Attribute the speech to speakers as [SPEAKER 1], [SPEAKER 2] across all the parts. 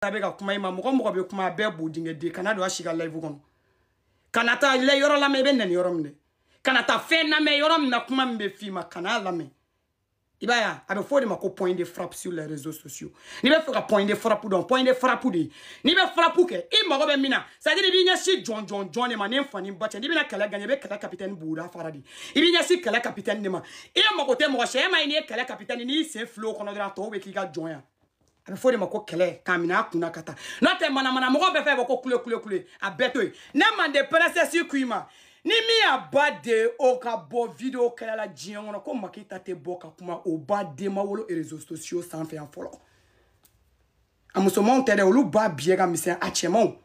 [SPEAKER 1] a bɛ ka kuma i ma mɔgɔ mɔgɔ bɛ kuma a bɛɛ b'o dingɛ de kana don a si ka layifu kɔnɔ kana taa la yɔrɔ lamɛn i bɛ nɛni yɔrɔ min dɛ kana taa fɛn lamɛn yɔrɔ min na kuma min bɛ f'i ma kana lamɛn i b'a ye a bɛ fɔ o de ma ko point de frappe sur les réseaux sociaux n'i bɛ fɛ ka point de frappe dɔn point de frappe de n'i bɛ frappe kɛ i mago bɛ min na c'est à dire i b'i ɲɛsin jɔn jɔn jɔn de ma ne n fa ni n ba cɛ n'i bɛna kɛlɛ gagner i bɛ kɛlɛ capitaine Buguda fara de i b'i ɲɛsin kɛlɛ capitaine de ma i e mago tɛ mɔgɔ sɛ e ma ye n'i ye kɛlɛ capitaine n'i sen filɛ o kɔnɔ dɔrɔn a tɔw bɛ k'i ka jɔn yan a bɛ fɔ o de ma ko kɛlɛ k'a minɛ a kunna ka taa n'o tɛ manamana mɔgɔ bɛɛ fɛ bɔ ko kule kule kule a bɛɛ to yen ne mande pɛrɛsɛsi kun i ma ni min y'a ba de o ka bɔ video kɛlɛ la diɲɛ kɔnɔ ko makita tɛ bɔ ka kuma o ba den ma wolo réseaux sociaux sanfɛ yan fɔlɔ a musomanw tɛ dɛ olu ba biɲɛ ka misɛn a cɛmanw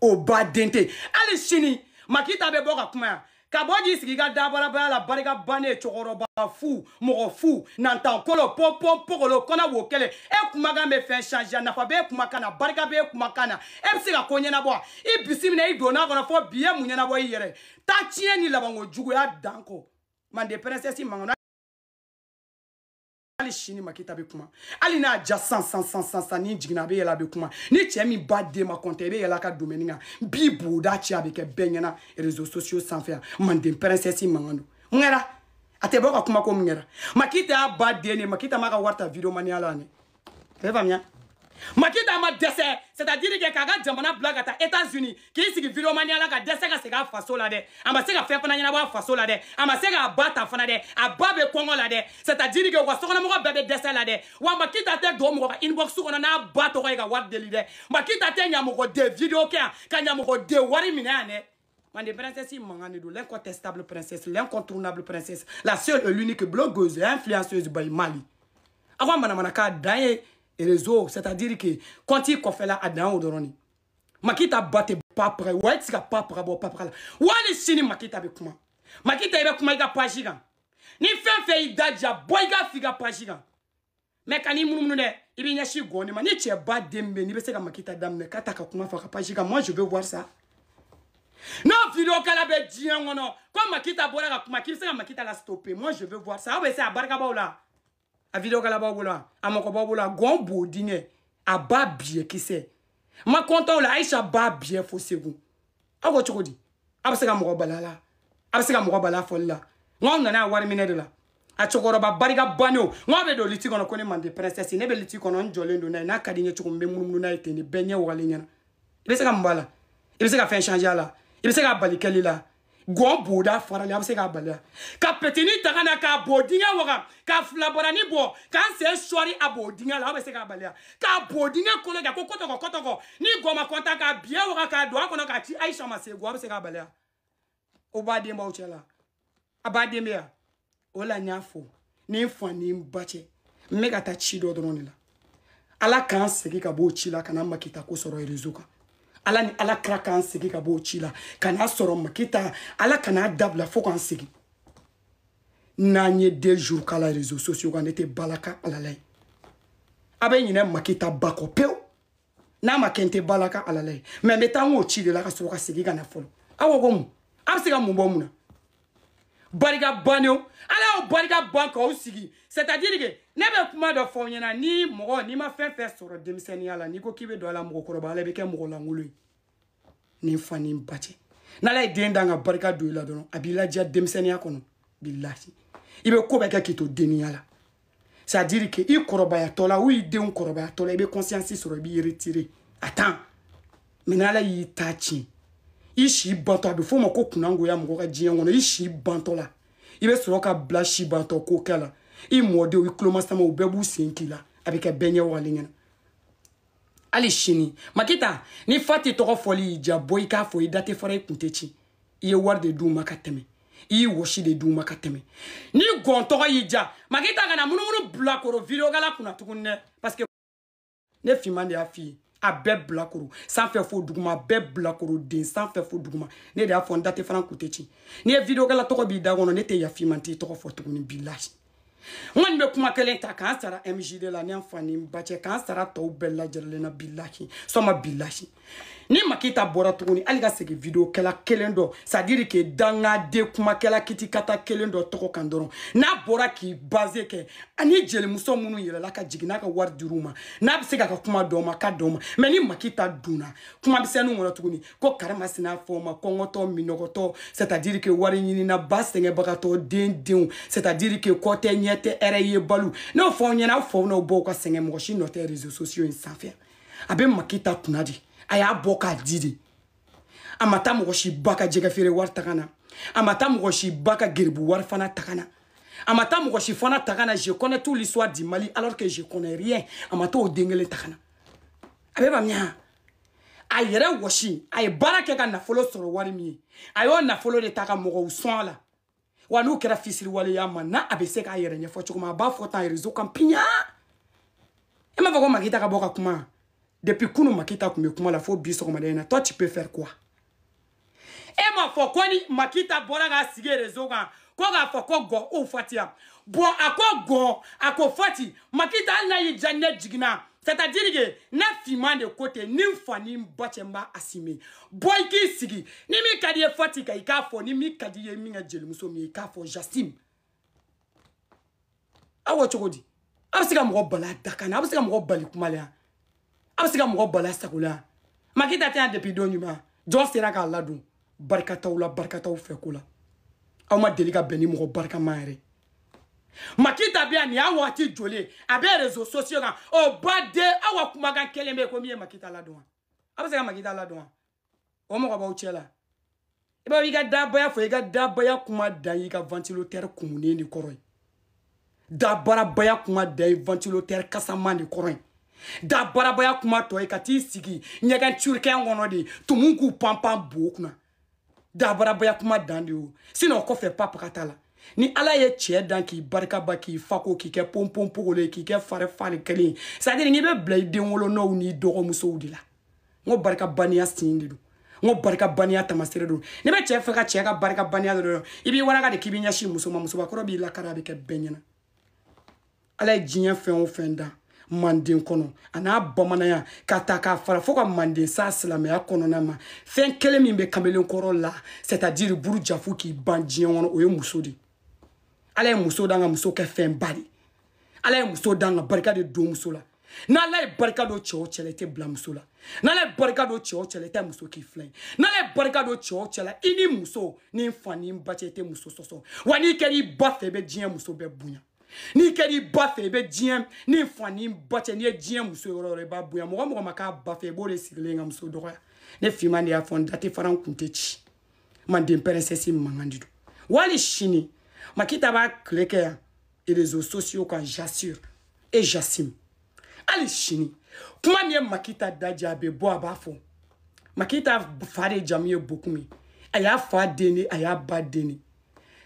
[SPEAKER 1] o ba den tɛ hali sini makita bɛ bɔ ka kuma yan ka bɔ k'i sigi ka dabarabaya la barika bannen cɛkɔrɔba fu mɔgɔ fu nantankolo ponpon pogolo kɔnɔ wo kɛlɛ e kumakan bɛ fɛn change a nafa b'e kumakan na barika b'e kumakan na e bɛ se ka ko ɲɛnabɔ wa i bisimina i donna a kɔnɔ fɔ bi ye mun ɲɛnabɔ i yɛrɛ taa tiɲɛ ni labanko juguya dan kɔ mande princesse mangana hali sini makita bɛ kuma hali n'a ja san san san san san ni jiginna a bɛ yɛlɛ a bɛ kuma ni cɛ min ba den ma kɔntɛ i bɛ yɛlɛ a ka domɛni kan bi boda cɛ a bɛ kɛ bɛɛ ɲɛna réseaux sociaux sanfɛ yan manden pɛrɛnsɛsi mankan don mun kɛra a tɛ bɔ ka kuma ko mun kɛra makita y'a ba den de makita m'a ka wari ta vidéo mania la ne. T'as faamuya makida ma dɛsɛ c'est-à-dire que k'a ka jamana bila ka taa états-unis k'i sigi vidéomaniya la ka dɛsɛ ka segin a faso la dɛ a ma se ka fɛn fana ɲɛnabɔ a faso la dɛ a ma se k'a ba ta fana dɛ a ba bɛ kɔngɔ la dɛ c'est-à-dire que u ka sokɔnɔmɔgɔ bɛɛ bɛ dɛsɛ la dɛ wa makita tɛ don mɔgɔ ka inbox kɔnɔ n'a ba tɔgɔ ye ka wari deli dɛ makita tɛ ɲamɔgɔ de video kɛ yan ka ɲamɔgɔ de wari minɛ yan dɛ Mande princesse Mangane do l'incontestable princesse, l'incontournable princesse, la seule et l'unique blogueuse et influenceuse by Mali. Awa mana mana ka daye réseau c'est-à-dire que quand il kɔfɛla a dan o dɔrɔn de makita ba tɛ papara wa e tɛ se ka papara bɔ papara la wali sini makita bɛ kuma makita i bɛ kuma i ka page kan ni fɛn fɛn y'i daja bɔ i ka f'i ka page kan mɛ ka n'i munumunu dɛ i b'i ɲɛsin gɔni ma ni cɛ ba den bɛ n'i bɛ se ka makita daminɛ k'a ta ka kuma fɔ a ka page kan moi je veux voir ça n'a vidéo kala bɛ diɲɛ kɔnɔ ko makita bɔra ka kuma k'i bɛ se ka makita la stopper moi je veux voir ça aw bɛ se a barikabaw la. a video kala b'aw bolo wa a mako b'aw bolo wa gɔn b'o dingɛ a b'a biyɛ kisɛ n ma kɔntɔn o la ayisa b'a biyɛ fo segu aw ko cogo di a bɛ se ka mɔgɔ bala la a bɛ se ka mɔgɔ bala fɔli la n'aw nana a wari minɛ de la a cɛkɔrɔba barika bannen o n'aw bɛ don liti kɔnɔ ko ne man tɛ pɛrɛsɛsi ne bɛ liti kɔnɔ n jɔlen don n'a ye n'a ka di n ye cogo min n bɛ munumunu n'a ye ten de bɛɛ ɲɛ wagalen ɲɛna i bɛ se ka mun b'a la i bɛ se ka fɛn changer a la i bɛ se ka bali kɛli la gɔ boda farali a bɛ se k'a baliya ka petini taga na k'a bɔ dingɛ waga ka filabarani bɔ k'an sen sɔri a b'o dingɛ la a bɛ se k'a baliya k'a bɔ dingɛ kolo ja ko kɔtɔgɔ kɔtɔgɔ ni gɔ ma kɔnta k'a biɲɛ waga k'a don a kɔnɔ k'a ci ayisa ma se gɔ a bɛ se k'a baliya o b'a denbaw cɛ la a b'a den bɛ yan o la n y'a fɔ ni n fa ni n ba cɛ n bɛ ka taa ci dɔ dɔrɔn de la ala k'an segin ka b'o ci la ka na makita ko sɔrɔ rezo kan ala ni ala kira k'an sigi ka b'o ci la ka n'a sɔrɔ makita ala kana dabila fo k'an sigi n'an ye deux jours k'a la réseaux sociaux kan ne tɛ bala ka ala la ye a bɛ ɲinɛ makita ba kɔ pewu n'a ma kɛ n tɛ bala ka ala la ye mɛ n bɛ taa n k'o ci de la ka sɔrɔ ka segin ka na fɔlɔ aw ko mun a bɛ se ka mun bɔ mun na barika bannen ala y'o barika ban k'aw sigi c'est à dire que ne bɛ kuma dɔ fɔ ɲɛna ni mɔgɔ n'i ma fɛn fɛn sɔrɔ denmisɛnninya la n'i ko k'i bɛ don a la mɔgɔkɔrɔba la i bɛ kɛ mɔgɔ lankolon ye ni fa ni ba cɛ n'ala ye den dan ka barika don i la dɔrɔn a b'i ladiya denmisɛnninya kɔnɔ bilahi i bɛ ko bɛɛ kɛ k'i to denniya la c'est à dire que i kɔrɔbayatɔ la u y'i denw kɔrɔbayatɔ la i bɛ conscience sɔrɔ i b'i retire a tan mɛ n'ala y'i ta tiɲɛ i si bantɔ a bɛ f'o ma ko kunnangoya mɔgɔ ka diɲɛ kɔnɔ i si bantɔ la i bɛ sɔrɔ ka bila si bantɔ ko kɛ la i mɔdenw i tulomasama u bɛɛ b'u sen k'i la a bɛ kɛ bɛɛ ɲɛwagalen ɲɛna hali sini makita ni fa tɛ tɔgɔ fɔli y'i ja bɔ i k'a fɔ i da tɛ fara i kun tɛ ci i ye wari de d'u ma ka tɛmɛ i y'i wɔsi de d'u ma ka tɛmɛ ni gɔn tɔgɔ y'i ja makita kana munumunu bilakoro videokala kunna tuguni dɛ parce que ne finman de y'a f'i ye a bɛɛ bilakoro sanfɛ fo duguma a bɛɛ bilakoro den sanfɛ fo duguma ne de y'a fɔ n da tɛ fana kun tɛ ci n'i ye videokala tɔgɔ b'i da kɔnɔ ne tɛ yaf'i ma n t'i tɔgɔ fɔ tuguni bilahi n kɔni bɛ kuma kelen ta k'an sara mjd la ni an fa ni n ba cɛ k'an sara tɔw bɛɛ lajɛlen na bilahi sɔma bilahi ni makita bɔra tuguni hali ka segin videokɛla kelen dɔ sadiri ke dangaden kumakɛla kitikata kelen dɔ tɔgɔ kan dɔrɔn n'a bɔra k'i baze kɛ ani jelimuso minnu yɛlɛla ka jigin n'a ka wari dir'u ma n'a bɛ se k'a ka kuma dɔ ma ka dɔ ma mɛ ni makita dunna kumamisɛnninw kɔnɔ tuguni ko karimasina fɔ ma kɔngɔtɔ minɔgɔtɔ sadiri ke wari ɲinina ba sɛgɛnbagatɔ den denw sadiri ke kɔtɛ ɲɛ tɛ hɛrɛ ye balu n'o fɔ aw ɲɛna aw faw n'aw baw ka sɛgɛn mɔgɔ si nɔ tɛ réseaux sociaux in sanfɛ a bɛ makita kunna di a y'a bɔ k'a di de a ma taa mɔgɔ si ba ka jɛgɛfeere wari taga na a ma taa mɔgɔ si ba ka geribu wari fana taga na a ma taa mɔgɔ si fana taga na je connais tout l'histoire du mali alors que je connais rien a ma taa o den kelen taga na a bɛ faamuya wa a yɛrɛ wɔsi a ye baara kɛ ka nafolo sɔrɔ wari min ye a y'o nafolo de ta ka mɔgɔw sɔn a la wa n'u kɛra fisiriwaleya ma n'a a bɛ se k'a yɛrɛ ɲɛfɔ cogo min a b'a fɔ tan réseau kan piɲa e m'a fɔ ko makita ka bɔ ka kuma depuis kunu makita kun bɛ kuma la fo bi sɔgɔmaden na toi tu peux faire quoi e m'a fɔ ko ni makita bɔra k'a sigi réseau kan ko k'a fɔ ko gɔ o fatiya bɔn a ko gɔ a ko fati makita hali n'a y'i diya ne jiginna c'est à dire que ne finman de ko ten ni n fa ni n ba cɛ n b'a assumer bɔn i k'i sigi ni min ka di i ye fati kan i k'a fɔ ni min ka di i ye min ka jelimuso min ye i k'a fɔ jasime aw cogo di aw bɛ se ka mɔgɔ bali a da kan na aw bɛ se ka mɔgɔ bali kuma la yan a bɛ se ka mɔgɔ bala sago la makita tɛ yan depuis don ɲuman jɔn sera k'a ladon barikataw la barikataw fɛ ko la aw ma deli ka bɛn ni mɔgɔ barikama yɛrɛ makita bɛ yan nin y'a wagati joli a bɛ réseau sociaux kan o baden aw ka kumakan kelen bɛ yen ko min ye makita ladon wa a bɛ se ka makita ladon wa o mɔgɔ b'aw cɛ la i b'a fɔ i ka dabaya fɔ i ka dabaya kuma dan y'i ka ventilateur kumunen de kɔrɔ ye dabarabaya kuma dan ye ventilateur kasaman de kɔrɔ ye da barabaya kuma tɔ ye ka t'i sigi ɲɛgɛn curukɛn kɔnɔ de tumu k'u panpan bo kunna da barabaya kuma dan de o sinɔ kɔfɛ papa ka t'a la ni ala ye cɛɛ dan k'i barikaba k'i fako k'i kɛ ponponpogolo ye k'i kɛ fari fari kelen ye sadiri n'i bɛ bila i denwolonɔw n'i dɔgɔmusow de la n ko barikabaniya sin de don n ko barikabaniya tamasere don n'i bɛ cɛɛ fɛ ka cɛɛ ka barikabaniya dɔ dɔrɔn i b'i waraka de k'i b'i ɲɛsin muso ma musobakɔrɔ b'i lakari a bɛ kɛ bɛɛ ɲɛna ala ye diɲɛ fɛn o fɛn dan manden kɔnɔ a n'a bamananya ka ta k'a fara fɔɔ ka manden sa silamɛya kɔnɔna ma fɛn kelen min bɛ kanbelen kɔrɔ la c'est-à-dire buru jafu k'i ban diɲɛ kɔnɔ o ye muso de ala ye muso d'an ka muso kɛ fɛn ba de ala ye muso d'an ka barika de don muso la n'ala ye barika don cɛw cɛla i tɛ bila muso la n'ala ye barika don cɛw cɛla i tɛ muso k'i fila ye n'ala ye barika don cɛw cɛla i ni muso ni n fa ni n ba cɛ i tɛ muso sɔsɔ wa n'i kɛra i ba fɛ i bɛ diɲɛ muso bɛɛ bonya n'i kɛr'i ba fɛ i bɛ diɲɛ n'i fa n'i ba cɛ n'i ye diɲɛ muso yɔrɔ yɔrɔ i e b'a bonya mɔgɔ mɔgɔ ma k'a ba fɛ i b'o de sigilen ka muso dɔgɔya ne finman de y'a fɔ n date fara n kun tɛ ci manden pɛrɛsɛsi mankan de don wali sini makita b'a tile kɛ yan e réseaux sociaux kan j'assure et j'assume hali sini kuma min ye makita daja a bɛ bɔ a b'a fɔ makita fa de jamu ye bokumi a y'a fa den de a y'a ba den de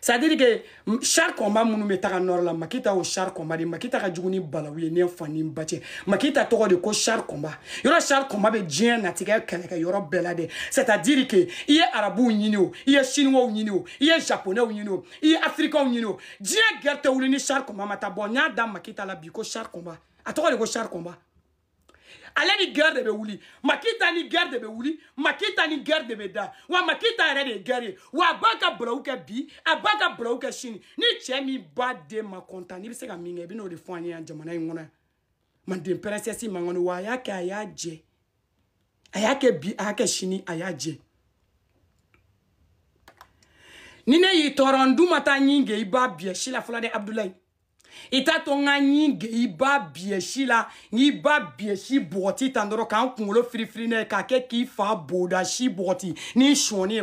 [SPEAKER 1] c'est à dire que char combat minnu bɛ taga nord la makita o char combat de makita ka jugu ni balawu ye ne fa ni n ba cɛ makita tɔgɔ de ko char combat yɔrɔ char combat bɛ diɲɛ natigɛ kɛlɛkɛ yɔrɔ bɛɛ la dɛ c'est à dire que i ye arabuw ɲini o i ye chinois ɲini o i ye japonais ɲini o i ye africains ɲini o diɲɛ guerre tɛ wuli ni char combat ma taa bɔn n y'a da makita la bi ko char combat a tɔgɔ de ko char combat ale ni guerre de bɛ wuli makita ni guerre de bɛ wuli makita ni guerre de bɛ da wa makita yɛrɛ de ye guerre ye wa a b'a ka balawu kɛ bi a b'a ka balawu kɛ sini ni cɛ min b'a den ma kɔntan n'i bɛ se ka min kɛ i bɛ n'o de fɔ an ye yan jamana in kɔnɔ manden pɛrɛsɛsi mankɔni wa a y'a kɛ a y'a jɛ a y'a kɛ bi a y'a kɛ sini a y'a jɛ ni ne y'i tɔɔrɔ n dun ma taa ɲin kɛ i b'a biyɛ si la fɔlɔ dɛ abudulayi Et tonga ton ɲi i la n'i b'a boti, si bɔgɔti k'an k'i fa boda boti ni shoni ye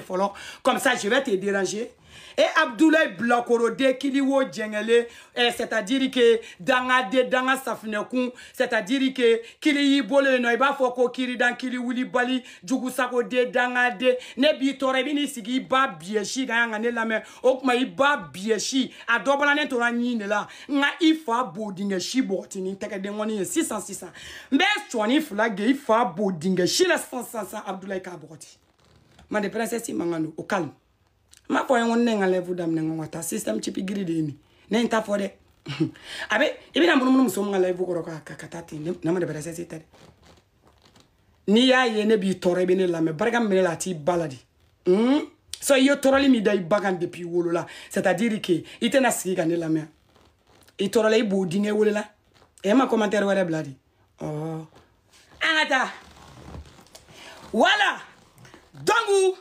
[SPEAKER 1] comme ça je vais te déranger Et Abdoulaye Blakorode Kiliwo Djengele, eh, c'est-à-dire que danga de danga safinekun, c'est-à-dire que Kili yibole no iba foko kiri dan Kili wuli bali, jugusako de danga de, ne bi tore bini sigi iba bieshi ganga ne lame, okma iba bieshi, adobala ne tora nyine la, nga ifa bodinge shi botini, teke de ngoni 600 600. Mbe chwani flage ifa bodinge shi la 600 600 Abdoulaye Kaboti. Mande princesse mangano, au calme. mafɔ ye ŋo ne ŋa lɛvu daminɛ ŋɔ ka taa system chipi giri de ye ni ne n ta fɔ dɛ a bɛ i bɛna munumunu muso min ka lɛvu kɔrɔ ka ka taa ten ne ma de bɛrɛ sɛsi tɛ dɛ n'i y'a ye ne b'i tɔɔrɔ i bɛ ne lamɛn barika min bɛ ne la a t'i ba la de hmm? so i ye tɔɔrɔli min da i ba kan depuis i wolola c'est à dire que i tɛna sigi ka ne lamɛn i tɔɔrɔla i b'o di ne wolola e ma commentaire wɛrɛ bila de ɔɔ an ka taa wala donc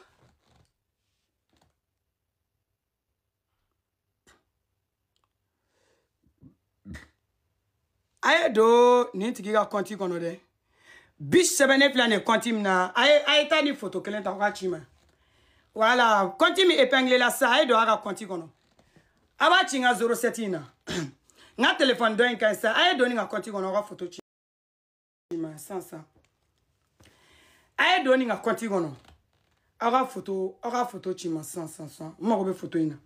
[SPEAKER 1] a ye don nin tigi ka kɔnti kɔnɔ dɛ bi sɛbɛn ne filɛ nin kɔnti min na a ye a ye taa ni foto kelen ta aw ka ci ma wala kɔnti min épingle la sisan a ye don aw ka kɔnti kɔnɔ a b'a ci n ka 07 in na n ka telefɔni dɔ in ka ɲi sisan a ye don nin ka kɔnti kɔnɔ aw ka foto ci ma sisan sisan a ye don nin ka kɔnti kɔnɔ aw ka foto aw ka foto ci ma sisan sisan sisan n mago bɛ foto in na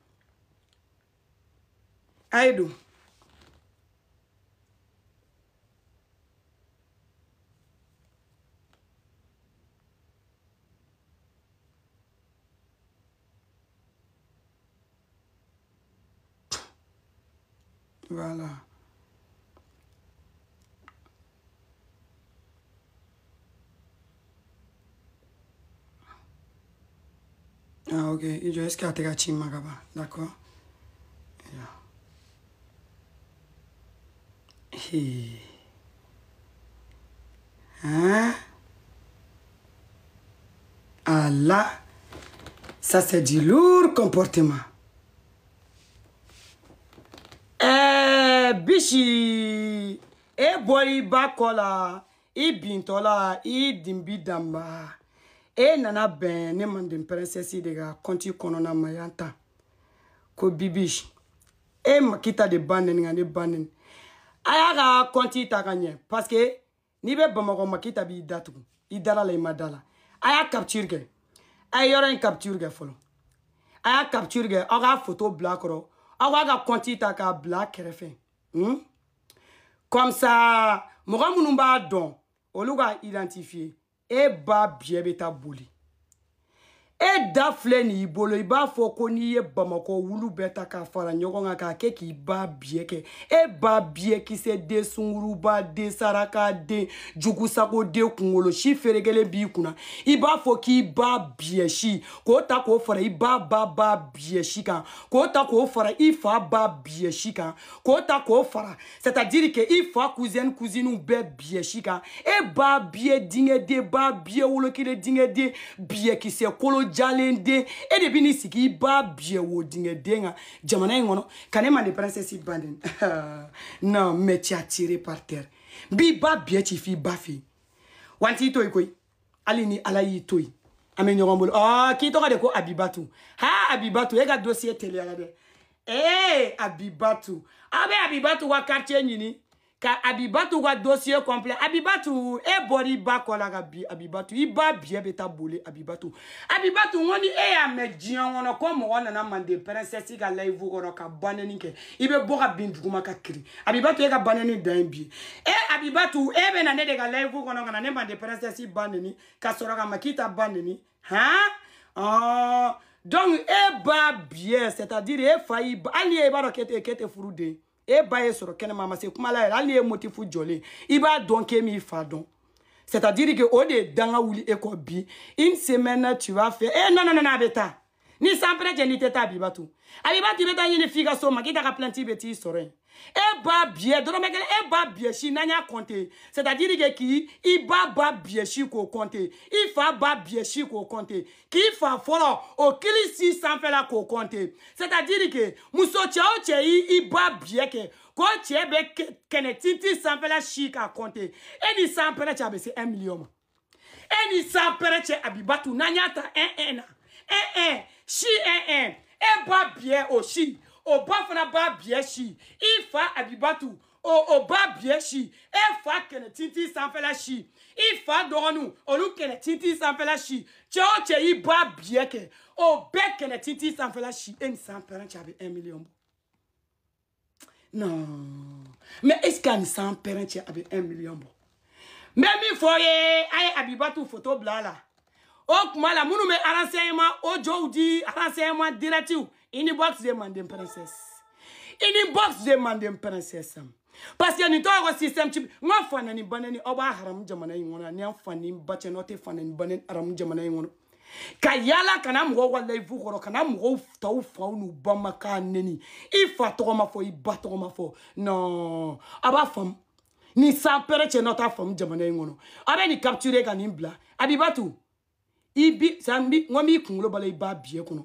[SPEAKER 1] a ye don. Vai lá. Ah, ok. Yo já que te cachín más capaz, Hein? Ah là, ça c'est du lourd comportement. Ee eh, Bichi e bɔra i ba kɔ la i e bintɔ la i e dinbi danba e nana bɛn ne manden pɛrɛnsɛsi de ka kɔnti kɔnɔna ma yan ta ko bibi e makita de ba nɛni ka ne ba nɛni a y'a ka kɔnti ta ka ɲɛ paske n'i bɛ bamakɔ makita b'i datugu i dala la i ma da la a y'a capture kɛ a ye yɔrɔ in capture kɛ fɔlɔ a y'a capture kɛ aw ka foto bila a kɔrɔ aw b'a ka kɔnti ta k'a bila kɛrɛfɛ hmm? comme ça mɔgɔ minnu b'a dɔn olu ka identifier e ba biɲɛ bɛ taa boli e da filɛ nin y'i bolo i b'a fɔ ko n'i ye bamakɔ wulu bɛɛ ta k'a fara ɲɔgɔn kan k'a kɛ k'i ba biɲɛ kɛ e ba biɲɛ kisɛ den sunguruba den saraka den jugusago den kunkolo si feerekelen b'i kunna i b'a fɔ k'i ba biɲɛ si k'o ta k'o fara i ba ba ba biɲɛ si kan k'o ta k'o fara i fa ba biɲɛ si kan k'o ta k'o fara c'est à dire que i fa kuzɛni kuziniw bɛɛ biɲɛ si kan e ba biɲɛ dingɛ den ba biɲɛ wolokelen dingɛ den biɲɛ kisɛ kolo jalen den e de b'i n'i sigi i b'a biyɛ wo dingɛ den kan jamana in kɔnɔ ka ne ma ni princesse banden non mais tu as tiré par terre n b'i ba biyɛ ci f'i ba fɛ yen wa n t'i to yen koyi hali ni ala y'i to yen an bɛ ɲɔgɔn bolo ɔɔ oh, k'i tɔgɔ de ko abibatu ha abibatu e ka dossier teliyara dɛ ee eh, abibatu a bɛ abibatu ka quartier ɲini. ka abibatu ka dossier complet abibatu e bɔri i ba kɔ la ka bin abibatu i ba biɲɛ bɛ taa boli abibatu abibatu n ko ni e y'a mɛn diɲɛ kɔnɔ ko mɔgɔ nana manden princesse ka layivu kɔnɔ ka banɛni kɛ i bɛ bɔ ka bin duguma ka kiri abibatu e ka banɛni dan ye bi e abibatu e bɛ na ne de ka layivu kɔnɔ ka na ne manden princesse banɛni ka sɔrɔ ka makita banɛni han ɔn donc e ba biɲɛ c'est à dire e fa y'i ba hali e b'a dɔn k'e tɛ k'e tɛ furu den ye. e ba ye sɔrɔ kɛnɛma ma se kuma la yɛrɛ hali e ye motifu jɔlen i b'a dɔn k'e m'i fa dɔn c'est à dire que o de ye danga wuli e kɔ bi une semaine tu vas faire e non non non a bɛ taa ni sanpɛrɛ jɛ n'i tɛ taa a b'i batu a b'i batu i bɛ taa ɲini f'i ka so ma k'i ta ka planti bɛ t'i sɔrɔ yen e b'a biɛ dɔrɔmɛ kelen e b'a biɛ si n'an y'a kɔnte c'est à dire que k'i i ba b'a biɛ si k'o kɔnte i fa b'a biɛ si k'o kɔnte k'i fa fɔlɔ o kiri si sanfɛla k'o kɔnte c'est à dire que muso cɛ o cɛ i i ba biɛ kɛ k'o cɛ bɛ kɛnɛ titi sanfɛla si k'a kɔnte e ni san pɛrɛ cɛ a bɛ se un million ma e ni san pɛrɛ cɛ a bi tu n'an y'a ta un un na un un si un un e ba biɛ o si oba fana ba bie si ifa abibatu o oba bie si efa kɛlɛ titi sanfela si ifa donu olu kɛlɛ titi sanfela si Cheo o cɛ ba bie ke. o bɛɛ kɛlɛ titi sanfela si En ni san pɛrɛn cɛ a bɛ un million bɔ non mais est ce que a ni san pɛrɛn cɛ a million bɔ n bɛ min fɔ abibatu foto blala. Ok mala o me la ojo bɛ renseignement o di renseignement directives In the box them and them princess. In the box them and them princess. Parce que ni to go system chip ngo fana ni banani oba haram jamana ngona ni fani bache note fana ni banani haram jamana ngona ka yala kana mɔgɔw ka layifu kɔrɔ kana mɔgɔw taw faw n'u k'a nɛni Ifa fa tɔgɔ ma fɔ i ba tɔgɔ ma fɔ nɔn a b'a faamu ni san pɛrɛ cɛ n'aw t'a faamu jamana in kɔnɔ a capture ka nin bila a b'i ba to i bi san bi n ko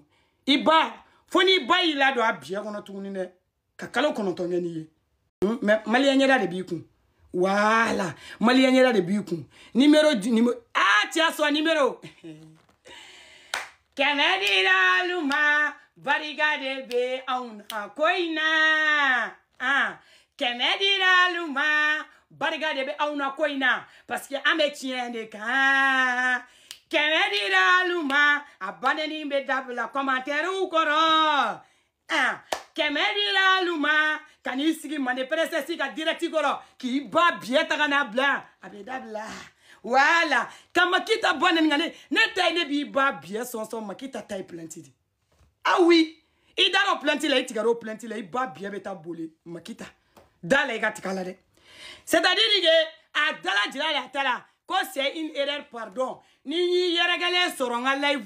[SPEAKER 1] fo n'i ba y'i ladon a biɲɛ kɔnɔ tuguni dɛ ka kalo kɔnɔntɔn kɛ n'i ye hmm, mɛ maliyɛn ɲɛda de b'i kun wala maliyɛn ɲɛda de b'i kun nimero nimero a cɛ sɔn nimero kɛmɛ dira alu ma barika de bɛ anw na ko in na ah, kɛmɛ dira alu ma barika de bɛ anw na ko in na paseke an bɛ tiɲɛ de kan. kɛmɛ dira alu ma a bannen bɛ dabila kɔmatɛriw kɔrɔ kɛmɛ dira alu ma ka n'i sigi mande peresɛsi ka dirɛti kɔrɔ k'i ba biɲɛ taga n'a bila a bɛ dabila wala kama kita bannen ka ne ne ta ye ne b'i ba biɲɛ sɔnsɔn ma kita ta ye plɛnti di ah oui i dar'o plɛnti la i tigɛr'o plɛnti la i ba biɲɛ bɛ taa boli makita da la i ka tigɛ la dɛ c'est à dire que a dalajira la a ta la ko c'est une erreur pardon ni ni yɛrɛgɛlen soronga n ka ibe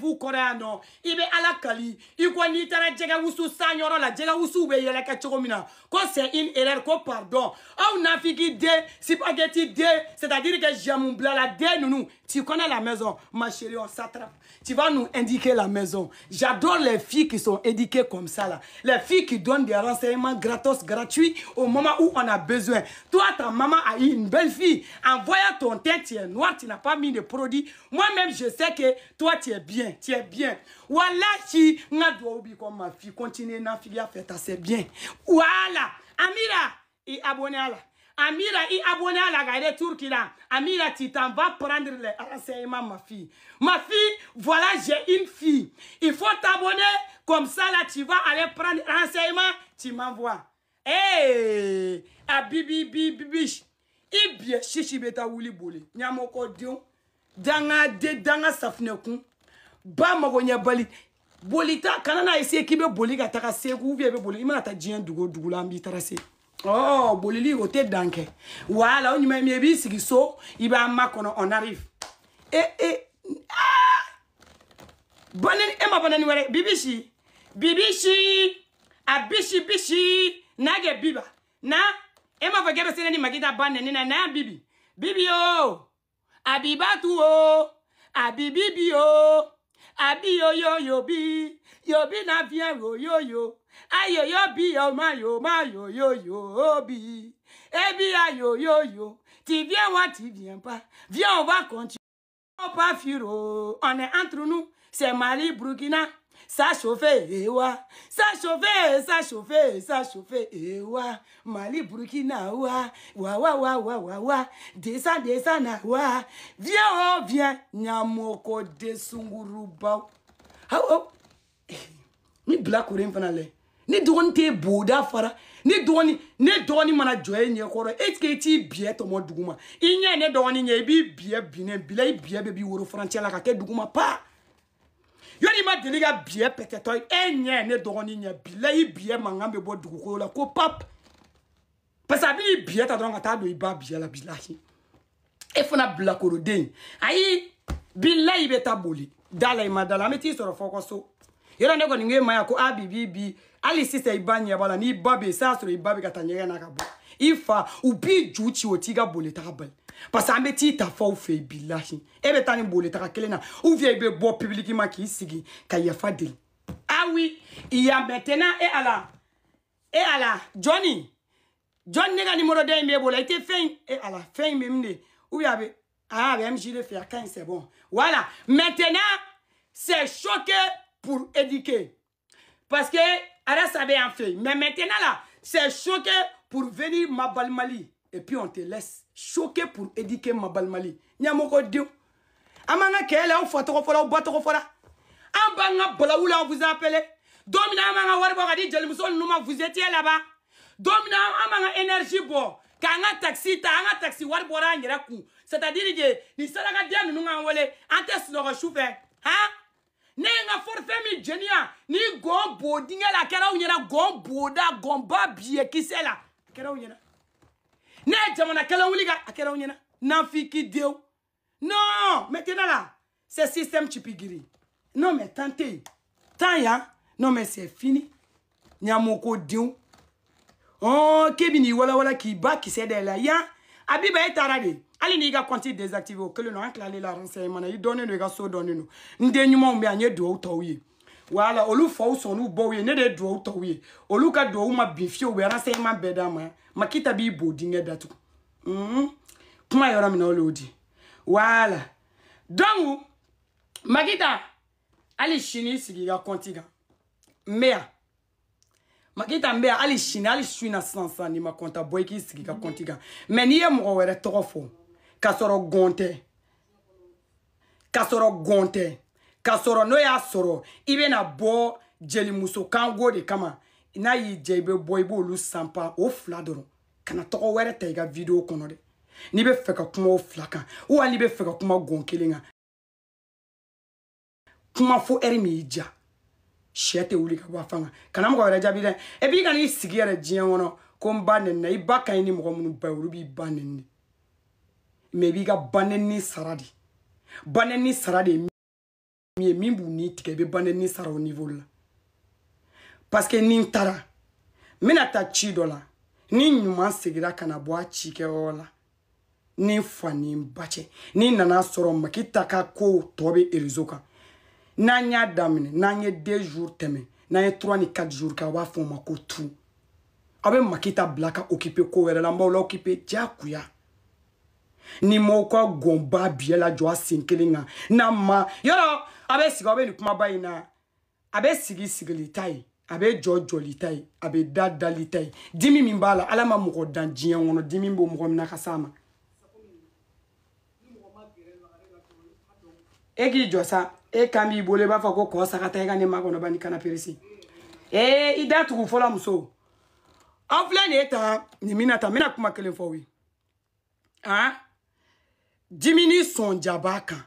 [SPEAKER 1] ibe alakali nɔ ala kali ko n'i taara jega wusu san la jega wusuw be yele cogo min ko c'est une erreur ko pardon au nafiki den spaghetti de c'est à dire que jamu la de nous tu connais la maison ma chérie on s'attrape tu vas nous indiquer la maison j'adore les filles qui sont éduquées comme ça là les filles qui donnent des renseignements gratos gratuits au moment où on a besoin toi ta maman a eu une belle fille en voyant ton teint tu noir tu n'as pas mis de produit moi même je sais que toi, tu es bien. Tu es bien. Voilà, si n'a doit oublier oh, comme ma fille. Continue, n'a fille à c'est bien. Voilà. Amira, et à la. Amira, et abonnez la. tour Turki là. Amira, tu t'en vas prendre les renseignements, ma fille. Ma fille, voilà, j'ai une fille. Il faut t'abonner. Comme ça, là, tu vas aller prendre renseignements. Tu m'envoies. Hey, abibi ah, bibi bibi. bi shishi beta wuli boli. Nyamoko dion. danga den danga safinɛkun ba magoɲɛbali bolita kana n'a ese k'i bɛ boli ka taga segu ubiyɛn i bɛ boli i mana ta diɲɛ dugu o dugu la an b'i taara se ɔ oh, bolili o tɛ dan kɛ wala o ɲuman ye min ye i b'i sigi so i b'a ma kɔnɔ on arrive e eh, e eh, aa ah! banani e ma banani wɛrɛ bibi si bibi si a bisi bisi n'a kɛ biba na e m'a fɔ k'e bɛ se ne ni magi ta ba nɛni na n'a bibi bibi ooo. àbíbátú o àbíbíbí o àbí yoyo yòbí yòbí náà fi ẹ̀rọ yòyò ayòyò bí ọmọ yòó má yòyò yòó bí ebi ayòyò yòó ti vi ẹwà ti vi ẹ̀mpa vi ẹ̀wà kọ̀ǹtì. ọ̀pá fìrò ọ̀nà àtúrúnú sẹ̀màlì Burkina ṣàṣòfè èèwà ṣàṣòfè ṣàṣòfè ṣàṣòfè èèwà mali burkina wa wà wà wà wà wà wà desa desa na wa viens o viens nyamoko de sunguruba awo awo mi bila kore in fana lɛ ni dɔgɔnin t'e boda fara ni dɔgɔnin ne dɔgɔnin mana jɔ e ɲɛ kɔrɔ est-ce i t'i biɛ tɔmɔ duguma i ɲɛ ne dɔgɔnin ɲɛ i b'i biɛ binɛ bila i biɛ bɛ b'i woro farancɛ la ka kɛ duguma pa. yɔrɔ i ma deli ka biɲɛ pɛtɛtɔ ye e ɲɛ ye ne dɔgɔnin ɲɛ bilayi biɲɛ mankan bɛ bɔ dugukolo la ko pap parce que a bɛn'i biɲɛ ta dɔrɔn ka taa don i ba biɲɛ la bilayi e fana bilakoroden ayi bilayi bɛ taa boli da la i ma da la an bɛ t'i sɔrɔ fɔ kɔ so yɔrɔ ne kɔni ko e ma yan ko a bi bi bi hali sisan i ba ɲɛ b'a la n'i ba bɛ yen s'a sɔrɔ i ba bɛ ka taa ɲɛgɛn na ka bɔ i fa u b'i ju ci o t'i ka boli taga bali Parce que as fait un eh ben, ta eh ben, de fɛ Et bilahi tu as fait un peu de na ou bien i bɛ qui publiquement k'i sigi ka yafa deli ah oui il y a maintenant et à la et à la Johnny Johnny ne ka numéro dɔ in était bolo et à la fɛn in bɛ de ou bien a ah a j'ai MJ de fɛ c'est bon voilà maintenant c'est choqué pour éduquer parce que ça avait un feu. mais maintenant là c'est choqué pour venir m'abalimali et puis on te laisse choqué pour éduquer Mabalmali. Nyamoko Dieu. Amanga kele on fait trop ou on boit trop nga Ambanga balaoula on vous a appelé. Domina amanga warboka di jelmuson numa vous étiez là-bas. Domina amanga énergie bo. Kanga taxi ta anga taxi warbora ngira ku. C'est-à-dire que ni saraka dia nunga wole antes no choufe. Hein? ne nga n ka ni gombo bo la a kɛra aw gomba gɔn boda gɔnba biyekisɛ la ne ye jamana kelen wuli ka a kɛra aw ɲɛna nafiki dew non maintenant là c'est système chipigiri non mais tant tɛ yen tant yan non mais c'est fini ɲamoko denw ɔn oh, k'e bi n'i walawala k'i ba kisɛ da i la yan abiba e taara de hali n'i ka kɔnti désactivé o kelen don an tilalen la renseignement na i dɔnnen don i ka so dɔnnen don n den ɲumanw bɛ yan n ye duwawu tɔw ye wala olu faw sɔn n'u baw ye ne de ye duwawu tɔw ye olu ka duwawu ma bin fiyewu u bɛ renseignement bɛɛ d'a ma makita b'i bo dingɛ datugu mm kuma yɔrɔ min na o l'o di wala donc makita hali sini sigi i ka kɔnti kan n bɛ yan makita n bɛ yan hali sini hali su na sisan sisan n'i ma kɔnta bɔ i k'i sigi i ka kɔnti kan mɛ n'i ye mɔgɔ wɛrɛ tɔgɔ fɔ k'a sɔrɔ gɔn tɛ k'a sɔrɔ gɔn tɛ k'a sɔrɔ n'o y'a sɔrɔ i bɛna bɔ jelimuso kanko de kama n'a y'i diya i bɛ bɔ i b'olu sanpa o fila dɔrɔn kana tɔgɔ wɛrɛ ta i ka video kɔnɔ dɛ n'i bɛ fɛ ka kuma o fila kan o hali n'i bɛ fɛ ka kuma gon kelen kan kuma fo ɛri min y'i diya sɛ tɛ wuli ka bɔ a fan kan kana mɔgɔ wɛrɛ jaabi dɛ e b'i ka n'i sigi yɛrɛ diɲɛ kɔnɔ ko n ba nɛni na i ba ka ɲi ni mɔgɔ minnu ba ye olu b'i ba nɛni de mɛ i b'i ka ba nɛni sara de ba nɛni sara de ye min ye min b'u ni tigɛ i bɛ ba nɛni sara o niveau la paske ni n taara n bɛna ta ci dɔ la ni ɲuman segira ka na bɔ a cikɛyɔrɔ la ni n fa ni n ba cɛ ni n nana sɔrɔ maki ta ka kow tɔ bɛ erezo kan n'an y'a daminɛ n'an ye deux jours tɛmɛ n'an ye trois ni quatre jours kɛ a b'a fɔ o ma ko tu aw bɛ maki ta bila ka okipe ko wɛrɛ la n b'aw la okipe diyagoya ni m'aw ka gɔnba biɲɛ lajɔ a sen kelen kan n'a ma yɔrɔ a bɛ sigi aw bɛ nin kumaba in na a bɛ sigi sigili ta ye a bɛ jɔ jɔlita ye a bɛ da dalita ye dimi min b'a la ala ma mɔgɔ dan diɲɛ kɔnɔ dimi b'o mɔgɔ min na ka s'a ma e k'i jɔ sa e kan b'i bolo i b'a fɔ ko kɔ saga ta i ka ne makɔnɔba ni kana perese ee i da tugu fɔla muso an filɛ nin ye ta nin mina ta n bena kuma kelen fɔ ye an dimi ni sɔnja b'a kan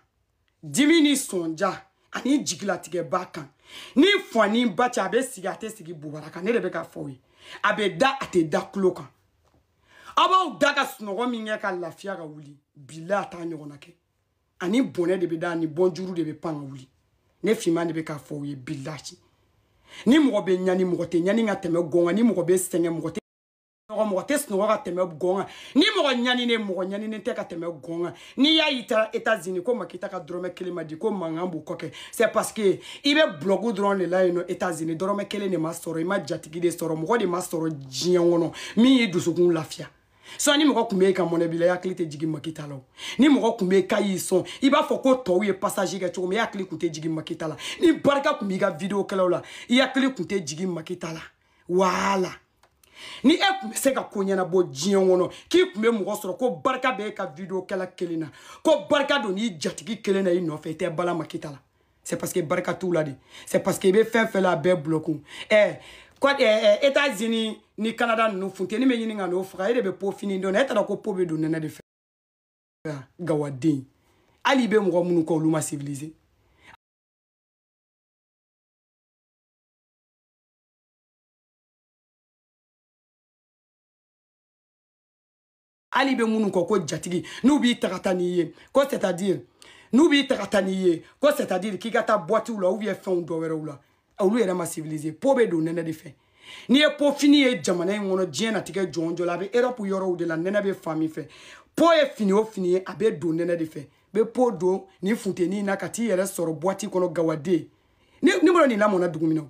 [SPEAKER 1] dimi ni sɔnja ani jigilatigɛ b'a kan ni fa ni ba cɛ a bɛ sigi a tɛ sigi bubara kan ne de bɛ ka fɔ ye a bɛ da a tɛ da tulo kan aw b'aw da ka sunɔgɔ min kɛ ka lafiya ka wuli bila a t'a ɲɔgɔnna kɛ ani bɔnɛ de bɛ da ani bɔnjuru de bɛ pan ka wuli ne finman de bɛ k'a fɔ u ye bilahi ni mɔgɔ bɛ ɲani mɔgɔ tɛ ɲani ka tɛmɛ gɔn kan ni mɔgɔ bɛ sɛgɛn mɔgɔ tɛ Mɔgɔ mɔgɔ tɛ sunɔgɔ ka tɛmɛ gɔn kan ni mɔgɔ ɲaninen mɔgɔ ɲaninen tɛ ka tɛmɛ gɔn kan n'i y'a y'i taara Etats-Unis ko Makita ka dɔrɔmɛ kelen ma di ko mankan b'u kɔ kɛ c'est parce que i bɛ bulɔgu dɔrɔn de la yen nɔ Etats-Unis dɔrɔmɛ kelen de ma sɔrɔ i ma jatigi de sɔrɔ mɔgɔ de ma sɔrɔ diɲɛ kɔnɔ min y'i dusukun lafiya sɔn ni mɔgɔ tun bɛ yen ka mɔnɛ bila i hakili tɛ jigin makita la ni mɔgɔ tun bɛ yen k'a y'i sɔn i b'a fɔ ko tɔw ye pasazi kɛ cogo min i hakili tun tɛ jigin makita la ni barika tun b'i ka vidéo kɛlaw la i hakili tun tɛ jigin makita la wala ni e kun bɛ se ka ko ɲɛnabɔ diɲɛ kɔnɔ k'i kun bɛ mɔgɔ sɔrɔ ko barika bɛ e ka vidiyokɛla kelen na ko barika don n'i jatigi kelen na i nɔfɛ i tɛ bala makita la c'est parce que barika t'u la de c'est parce que i bɛ fɛn fɛn la a bɛɛ bulɔkun ɛɛ États-Unis ni Canada ninnu funteni bɛ ɲini ka n'o faga e de bɛ po fini dɔn e t'a ko po bɛ don nɛnɛ de fɛ gawaden hali i bɛ mɔgɔ minnu kɔ olu ma civilisé hali bɛ minnu kɔ ko jatigi n'u b'i tagata n'i ye ko c'est à dire n'u b'i tagata n'i ye ko c'est à dire k'i ka taa boitiw la ubiyɛn fɛnw dɔ wɛrɛw la olu yɛrɛ ma civilise po bɛ don nɛnɛ de fɛ n'i ye po fini ye jamana in kɔnɔ diɲɛ natigɛ jɔn jɔ la a bɛ erɔpu yɔrɔw de la nɛnɛ bɛ fan min fɛ po ye fini o fini ye a bɛ don nɛnɛ de fɛ bɛ po don nin funteni na ka t'i yɛrɛ sɔrɔ boiti kɔnɔ gawaden ne ne bolo nin lamɔna dugu min na o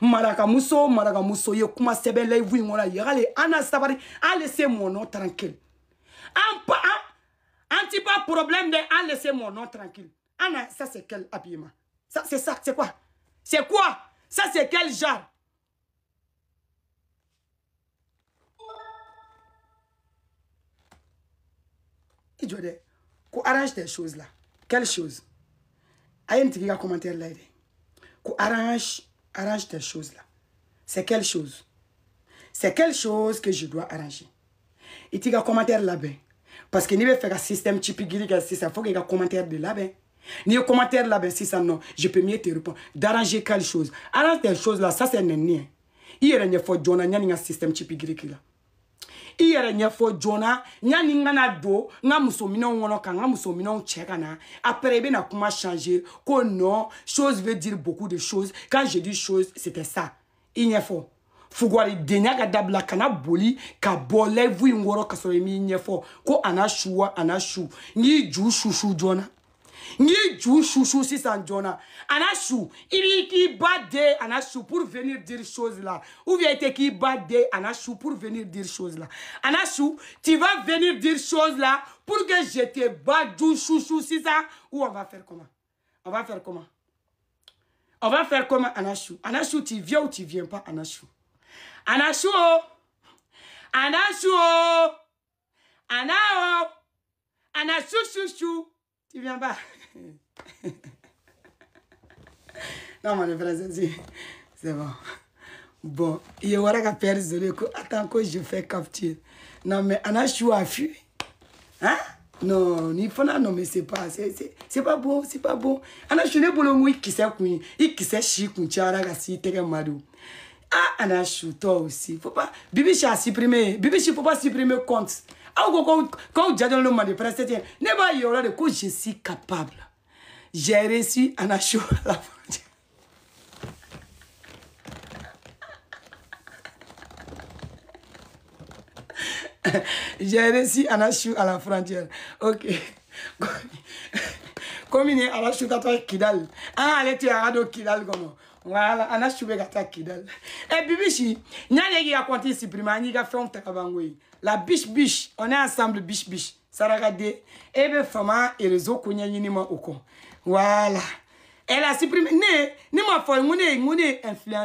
[SPEAKER 1] marakamuso marakamuso ye kuma sɛbɛ live in kɔnɔ yagale an sabari a laissé mon nom tranquille Un pa an an ti pas problème de an mon nom tranquille Anna ça c'est quel habillement ça c'est ça c'est quoi c'est quoi ça c'est quel genre Il jɔ Qu'on arrange des choses là quelle chose Aïe, tu n tigi un commentaire là. Qu'on arrange Arrange tes choses là. C'est quelle chose C'est quelle chose que je dois arranger Et Il un commentaire là-bas. Ben. Parce que je faire un système typique, il faut qu'il y ait un commentaire de là-bas. Ben. Ni un commentaire là-bas, ben, si ça non, je peux mieux te répondre. D'arranger quelque chose. Arrange tes choses là, ça c'est un nien. Hein. Il y a un système typique là. i yɛrɛ ɲɛfɔ joona yanni n kana don n ka musominɛw kɔnɔ ka n ka musominɛw cɛ ka na après i bɛna kuma changer ko non chose veut dire beaucoup de choses quand je dis chose c'était ça i ɲɛfɔ fugwaridenya ka dabila kana boli ka bɔ lɛvu in kɔrɔ ka sɔrɔ i m'i ɲɛfɔ ko a na su wa a na su n'i ju susu joona n'i jou chouchou sisan joona a na su il k'i bad qui a pour venir dire chose là. ou bien qui k'i bad pour venir dire chose là. Anashu, tu vas venir dire chose là pour que je te du chouchou, si ça ou on va faire comment on va faire comment on va faire comment anashu. Anashu, tu viens ou tu viens pas anashu? Anashu, oh Anashu, oh Anao tu viens pas. non, mon frère, c'est bon. Bon, il y aura qu'à perdre Attends que je fais capture. Non, mais Anachou a chou Hein? Non, ni fana non mais c'est pas c'est c'est pas bon, c'est pas bon. Ana shune a il ikise shi kun madu. Ah, ana toi aussi. Faut pas bibi a supprimé. bibi ne faut pas supprimer compte. aw ko k'aw jajɔlen mande presɛtiɲɛ ne b'a yɔrɔ de ko je suis capable j'ai reçu un assurance à la frontière j'ai reçu un assurance à la frontière ok komi ni alasu ka taa kidal an ale tɛ a ka don kidal kɔnɔ wala alasu bɛ ka taa kidal ɛ bibisi ɲani k'i ka kɔnti supprimer an y'i ka fɛnw ta ka ban koyi la biche biche on est ensemble biche biche saraka de et bɛ fama réseau ko ɲɛɲini ma o kɔ voilà elle a supprimé ne ne m'a pas n ko ne n ko a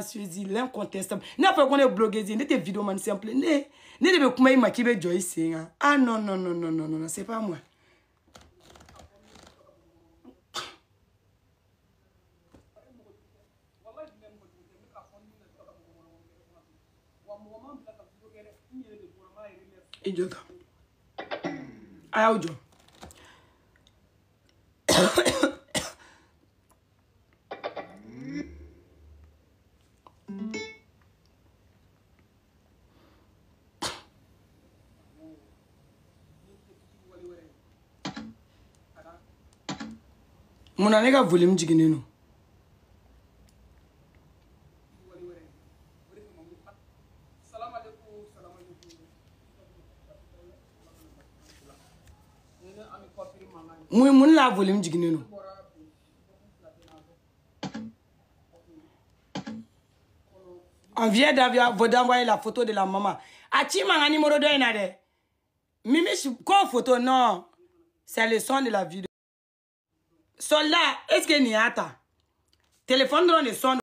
[SPEAKER 1] l'incontestable ne y'a fɔ ko ne ye blogueuse ne tɛ vidéoman ne ne de bɛ kuma i ah non non non non non non c'est pas moi ìjọta ara òjò Muna ka volume jiginnen no volume du don on vient d'envoyer la photo de la maman A-t-il numéro dɔ in mimi quoi photo non c'est le son de la vidéo soldat est ce que niata? téléphone dɔrɔn le son